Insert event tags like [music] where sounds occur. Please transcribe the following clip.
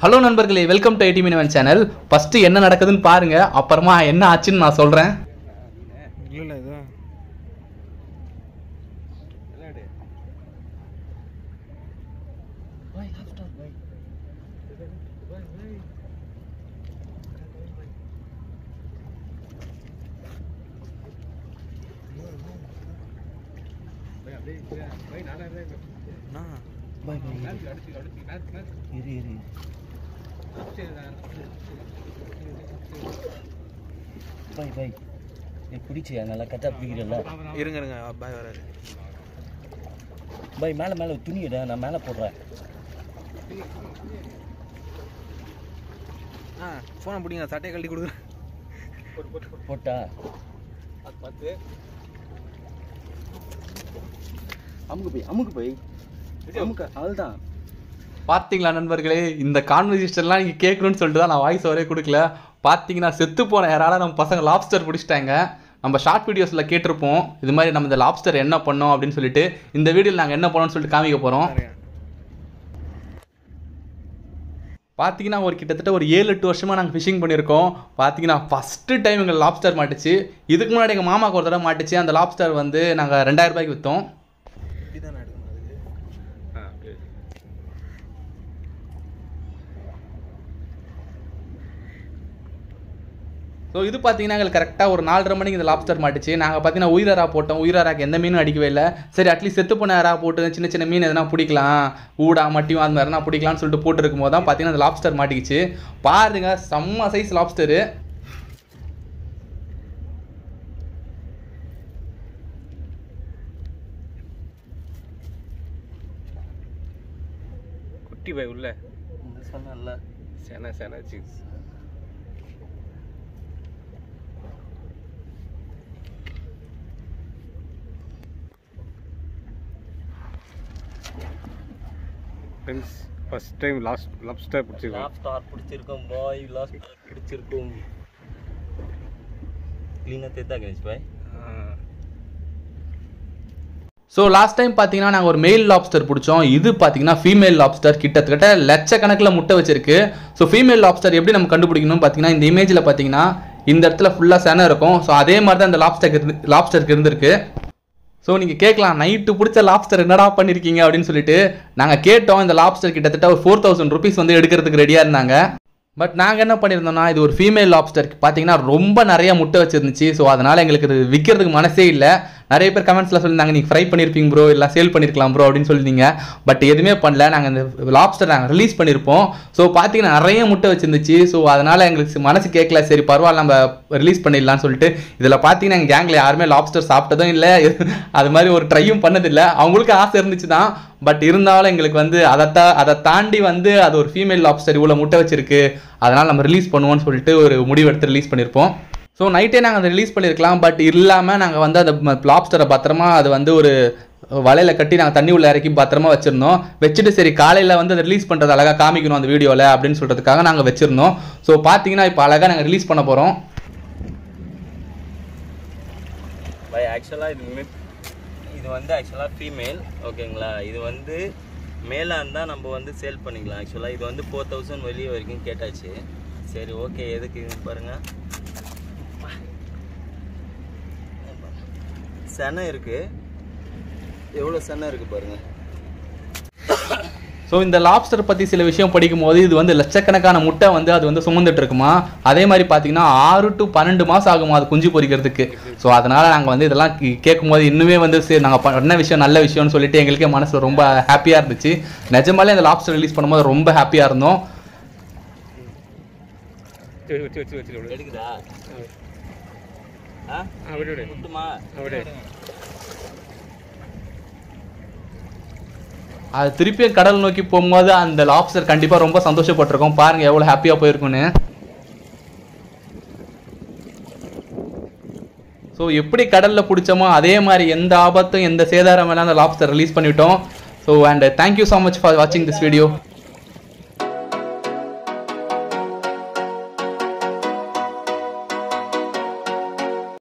Hello நண்பர்களே welcome to IT minivan channel first என்ன நடக்குதுன்னு பாருங்க அப்புறமா என்ன ஆச்சுன்னு நான் சொல்கிறேன் இல்லை இல்லை இது பாய் பாய் இரு. இரு பாய் பாய். நீ பிடிச்சியா நல்லா கரெக்டாக பிடிக்கிறல்ல இருங்க இருங்க. பாய் வராரு. பாய் மேலே மேலே துணியிட நான் மேலே போடுறேன். ஆ ஃபோனை பிடிங்க. சட்டையை கழட்டி கொடுக்குறேன். போட்டா? அமுக்கு போய் அமுக்கு போய். அதுதான் பார்த்தீங்களா நண்பர்களே இந்த கான்வர்சேஷன்லாம் நீங்கள் கேட்கணும்னு சொல்லிட்டு தான் நான் வாய்ஸ் வரே கொடுக்கல. பார்த்தீங்கன்னா செத்து போன யாரால நம்ம பசங்க லாப்ஸ்டர் பிடிச்சிட்டாங்க. நம்ம ஷார்ட் வீடியோஸில் கேட்டிருப்போம். இது மாதிரி நம்ம இந்த லாப்ஸ்டர் என்ன பண்ணோம் அப்படின்னு சொல்லிட்டு இந்த வீடியோவில் நாங்கள் என்ன பண்ணோம்னு சொல்லிட்டு காமிக்க போகிறோம் பார்த்தீங்கன்னா ஒரு கிட்டத்தட்ட ஒரு ஏழு எட்டு வருஷமாக நாங்கள் ஃபிஷிங் பண்ணியிருக்கோம். பார்த்தீங்கன்னா ஃபஸ்ட்டு டைம் எங்கள் லாப்ஸ்டர் மாட்டுச்சு. இதுக்கு முன்னாடி எங்கள் மாமாவுக்கு ஒரு தடவை மாட்டுச்சு. அந்த லாப்ஸ்டர் வந்து நாங்கள் ரெண்டாயிரம் ரூபாய்க்கு விற்றோம் ஸோ இது பார்த்தீங்கன்னா எங்களுக்கு கரெக்டாக ஒரு நாலரை மணிக்கு இந்த லாப்ஸ்டர் மாட்டுச்சு. நாங்கள் பார்த்தீங்கன்னா உயிரரா போட்டோம். உயிரராக்கு எந்த மீனும் அடிக்கவே இல்லை. சரி அட்லீஸ்ட் செத்து போன யாரா போட்டு சின்ன சின்ன மீன் எதனா பிடிக்கலாம். ஊடா மட்டியும் அது மாதிரினா பிடிக்கலாம்னு சொல்லிட்டு போட்டுருக்கும் போது தான் பார்த்தீங்கன்னா அந்த லாப்ஸ்டர் மாட்டிக்கிச்சு. பாருங்க செம்ம சைஸ் லாப்ஸ்டரு குட்டி பாய் உள்ள. சொன்னல சென சென cheese. Friends first time last lobster பிடிச்சிருக்கோம். லாஸ்ட் ஸ்டார் பிடிச்சிருக்கோம் பாய் லாஸ்ட் ஸ்டார் பிடிச்சிருக்கோம் க்ளீனாக தேத்தா கணேஷ் பாய் ஸோ லாஸ்ட் டைம் பார்த்தீங்கன்னா நாங்கள் ஒரு மெயில் லாப்ஸ்டர் பிடிச்சோம். இது பார்த்தீங்கன்னா ஃபீமேல் லாப்ஸ்டர் கிட்டத்தட்ட லட்சக்கணக்கில் முட்டை வச்சிருக்கு. ஸோ ஃபீமேல் லாப்ஸ்டர் எப்படி நம்ம கண்டுபிடிக்கணும் பார்த்தீங்கன்னா இந்த இமேஜில் பார்த்தீங்கன்னா இந்த இடத்துல ஃபுல்லாக செனை இருக்கும். ஸோ அதே மாதிரி தான் இந்த லாப்ஸ்டர் இருந்து லாப்ஸ்டருக்கு இருந்திருக்கு ஸோ நீங்கள் கேட்கலாம் நைட்டு பிடிச்ச லாப்ஸ்டர் என்னடா பண்ணியிருக்கீங்க அப்படின்னு சொல்லிட்டு நாங்கள் கேட்டோம் இந்த லாப்ஸ்டர் கிட்டத்தட்ட ஒரு ஃபோர் தௌசண்ட் ருபீஸ் வந்து எடுக்கிறதுக்கு ரெடியாக இருந்தாங்க. பட் நாங்கள் என்ன பண்ணியிருந்தோம்னா இது ஒரு ஃபீமேல் லாப்ஸ்டர் பார்த்தீங்கன்னா ரொம்ப நிறைய முட்டை வச்சிருந்துச்சு. ஸோ அதனால் எங்களுக்கு இது விற்கிறதுக்கு மனசே இல்லை. நிறைய பேர் கமெண்ட்ஸில் சொல்லியிருந்தாங்க நீங்கள் ஃப்ரை பண்ணியிருப்பீங்க ப்ரோ இல்லை சேல் பண்ணியிருக்கலாம் ப்ரோ அப்படின்னு சொல்லியிருந்தீங்க. பட் எதுவுமே பண்ணல. நாங்கள் இந்த லாப்ஸ்டர் நாங்கள் ரிலீஸ் பண்ணியிருப்போம் ஸோ பார்த்தீங்கன்னா நிறைய முட்டை வச்சிருந்துச்சு. ஸோ அதனால் எங்களுக்கு மனசு கேட்கல சரி பரவாயில்ல நம்ம ரிலீஸ் பண்ணிடலாம்னு சொல்லிட்டு. இதில் பார்த்தீங்கன்னா எங்கள் கேங்கில் யாருமே லாப்ஸ்டர் சாப்பிட்டதும் இல்லை. [laughs] அது மாதிரி ஒரு ட்ரையும் பண்ணதில்லை. அவங்களுக்கு ஆசை இருந்துச்சு தான். பட் இருந்தாலும் எங்களுக்கு வந்து அதை தா அதை தாண்டி வந்து அது ஒரு ஃபீமேல் லாப்ஸ்டர் இவ்வளோ முட்டை வச்சிருக்கு. அதனால் நம்ம ரிலீஸ் பண்ணுவோம்னு சொல்லிட்டு ஒரு முடிவெடுத்து ரிலீஸ் பண்ணியிருப்போம் ஸோ நைட்டே நாங்கள் அதை ரிலீஸ் பண்ணியிருக்கலாம் பட் இல்லாமல் நாங்கள் வந்து அந்த லாப்ஸ்டரை பத்திரமா அது வந்து ஒரு வலையில் கட்டி நாங்கள் தண்ணி உள்ள இறக்கி பத்திரமா வச்சுருந்தோம். வச்சுட்டு சரி காலையில் வந்து அதை ரிலீஸ் பண்ணுறது அழகாக காமிக்கணும் அந்த வீடியோவில் அப்படின்னு சொல்கிறதுக்காக நாங்கள் வச்சுருந்தோம். ஸோ பார்த்தீங்கன்னா இப்போ அழகாக நாங்கள் ரிலீஸ் பண்ண போகிறோம் ஆக்சுவலாக இது இது வந்து ஆக்சுவலாக ஃபீமேல் ஓகேங்களா இது வந்து மேலாக இருந்தால் நம்ம வந்து சேல் பண்ணிக்கலாம். ஆக்சுவலாக இது வந்து ஃபோர் தௌசண்ட் வெளியே வரைக்கும் கேட்டாச்சு. சரி ஓகே எதுக்கு பாருங்கள் செனை இருக்கு. எவ்வளோ செனை இருக்கு பாருங்க. [coughs] ஸோ இந்த லாப்ஸ்டர் பற்றி சில விஷயம் படிக்கும் போது இது வந்து லட்சக்கணக்கான முட்டை வந்து அது வந்து சுமந்துட்டு இருக்குமா அதே மாதிரி பார்த்தீங்கன்னா ஆறு டு பன்னெண்டு மாதம் ஆகுமா அது குஞ்சு பொரிக்கிறதுக்கு? ஸோ அதனால் நாங்கள் வந்து இதெல்லாம் கேட்கும்போது இன்னுமே வந்து சரி நாங்கள் பண்ண விஷயம் நல்ல விஷயம்னு சொல்லிட்டு எங்களுக்கே மனசில் ரொம்ப ஹாப்பியாக இருந்துச்சு. நிஜமாலே அந்த லாப்ஸ்டர் ரிலீஸ் பண்ணும்போது ரொம்ப ஹாப்பியாக இருந்தோம். அது திருப்பியும் கடல் நோக்கி போகும்போது அந்த லாப்ஸ்டர் கண்டிப்பாக ரொம்ப சந்தோஷப்பட்டிருக்கோம். பாருங்கள் எவ்வளோ ஹாப்பியாக போயிருக்குன்னு ஸோ எப்படி கடலில் பிடிச்சோமோ அதே மாதிரி எந்த ஆபத்தும் எந்த சேதாரம் இல்லாத லாப்ஸ்டர் ரிலீஸ் பண்ணிட்டோம். So and thank you so much for வாட்சிங் திஸ் வீடியோ